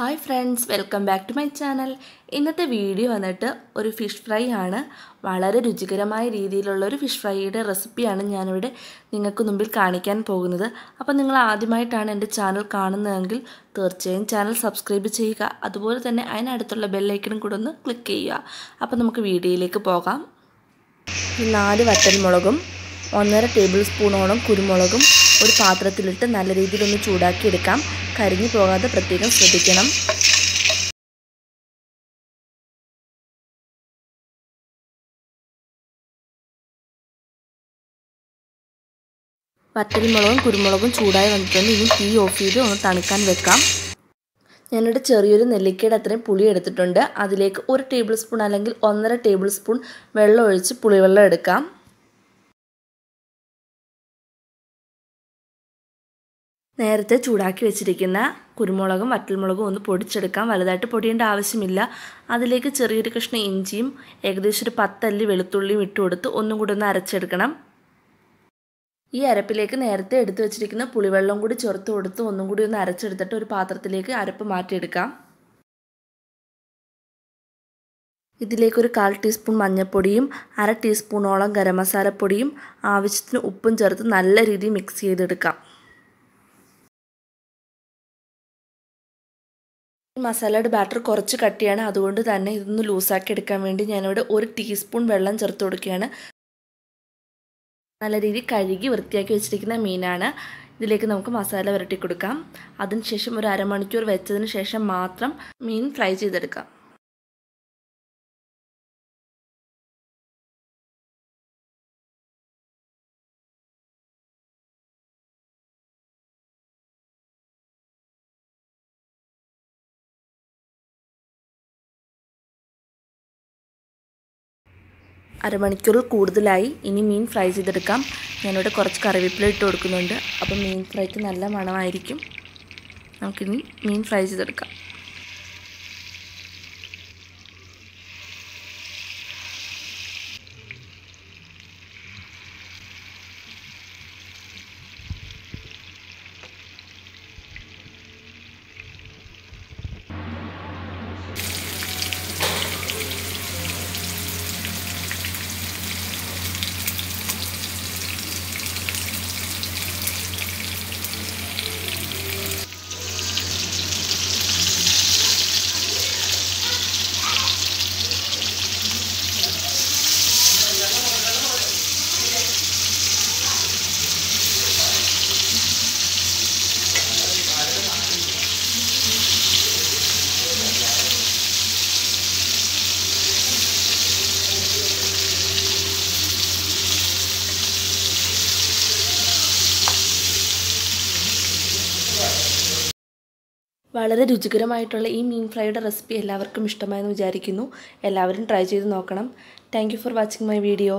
Hi friends welcome back to my channel. ഇന്നത്തെ video വന്നിട്ട് ഒരു ഫിഷ് ഫ്രൈ ആണ്. വളരെ രുചികരമായ രീതിയിലുള്ള ഒരു ഫിഷ് ഫ്രൈയുടെ റെസിപ്പിയാണ് ഞാനിവിടെ നിങ്ങൾക്ക് മുമ്പിൽ കാണിക്കാൻ പോകുന്നത്. അപ്പോൾ നിങ്ങൾ ആദ്യമായിട്ടാണ് എന്റെ ചാനൽ കാണുന്നതെങ്കിൽ തീർച്ചയായും ചാനൽ സബ്സ്ക്രൈബ് ചെയ്യുക. അതുപോലെ തന്നെ അതിനടുത്തുള്ള ബെല്ലൈക്കണും കൂടെ ഒന്ന് ക്ലിക്ക് ചെയ്യുക. അപ്പോൾ നമുക്ക് വീഡിയോയിലേക്ക് പോകാം. നാല് നാല് വറ്റൽമുളകും ഒന്നര ടേബിൾ സ്പൂണോളം കുരുമുളകും ഒരു പാത്രത്തിലിട്ട് നല്ല രീതിയിലൊന്ന് ചൂടാക്കി എടുക്കാം. കരിഞ്ഞു പോകാതെ പ്രത്യേകം ശ്രദ്ധിക്കണം. വറ്റൽമുളകും കുരുമുളകും ചൂടായി വന്നിട്ടുണ്ട്. ഇനി തീ ഓഫ് ചെയ്ത് ഒന്ന് തണുക്കാൻ വെക്കാം. ഞാനിവിടെ ചെറിയൊരു നെല്ലിക്കയുടെ അത്രയും പുളി എടുത്തിട്ടുണ്ട്. അതിലേക്ക് ഒരു ടേബിൾ സ്പൂൺ അല്ലെങ്കിൽ ഒന്നര ടേബിൾ സ്പൂൺ വെള്ളം ഒഴിച്ച് പുളിവെള്ളം എടുക്കാം. നേരത്തെ ചൂടാക്കി വെച്ചിരിക്കുന്ന കുരുമുളകും വറ്റൽമുളകും ഒന്ന് പൊടിച്ചെടുക്കാം. വലുതായിട്ട് പൊടിയേണ്ട ആവശ്യമില്ല. അതിലേക്ക് ചെറിയൊരു കഷ്ണം ഇഞ്ചിയും ഏകദേശം ഒരു പത്തല്ലി വെളുത്തുള്ളിയും ഇട്ട് കൊടുത്ത് ഒന്നും കൂടി ഒന്ന് അരച്ചെടുക്കണം. ഈ അരപ്പിലേക്ക് നേരത്തെ എടുത്തു വെച്ചിരിക്കുന്ന പുളിവെള്ളം കൂടി ചേർത്ത് കൊടുത്ത് ഒന്നും കൂടി ഒന്ന് അരച്ചെടുത്തിട്ട് ഒരു പാത്രത്തിലേക്ക് അരപ്പ് മാറ്റിയെടുക്കാം. ഇതിലേക്കൊരു കാൽ ടീസ്പൂൺ മഞ്ഞൾപ്പൊടിയും അര ടീസ്പൂണോളം ഗരം മസാലപ്പൊടിയും ആവശ്യത്തിന് ഉപ്പും ചേർത്ത് നല്ല രീതിയിൽ മിക്സ് ചെയ്തെടുക്കാം. മസാലയുടെ ബാറ്റർ കുറച്ച് കട്ടിയാണ്. അതുകൊണ്ട് തന്നെ ഇതൊന്ന് ലൂസാക്കി എടുക്കാൻ വേണ്ടി ഞാനിവിടെ ഒരു ടീസ്പൂൺ വെള്ളം ചേർത്ത് കൊടുക്കുകയാണ്. നല്ല രീതിയിൽ കഴുകി വൃത്തിയാക്കി വെച്ചിരിക്കുന്ന മീനാണ്. ഇതിലേക്ക് നമുക്ക് മസാല പുരട്ടി കൊടുക്കാം. അതിനുശേഷം ഒരു അരമണിക്കൂർ വെച്ചതിന് ശേഷം മാത്രം മീൻ ഫ്രൈ ചെയ്തെടുക്കാം. അരമണിക്കൂറിൽ കൂടുതലായി ഇനി മീൻ ഫ്രൈ ചെയ്തെടുക്കാം. ഞാനിവിടെ കുറച്ച് കറിവേപ്പില ഇട്ട് കൊടുക്കുന്നുണ്ട്. അപ്പം മീൻ ഫ്രൈക്ക് നല്ല മണമായിരിക്കും. നമുക്കിനി മീൻ ഫ്രൈ ചെയ്തെടുക്കാം. വളരെ രുചികരമായിട്ടുള്ള ഈ മീൻ ഫ്രൈയുടെ റെസിപ്പി എല്ലാവർക്കും ഇഷ്ടമായെന്ന് വിചാരിക്കുന്നു. എല്ലാവരും ട്രൈ ചെയ്ത് നോക്കണം. Thank for watching my video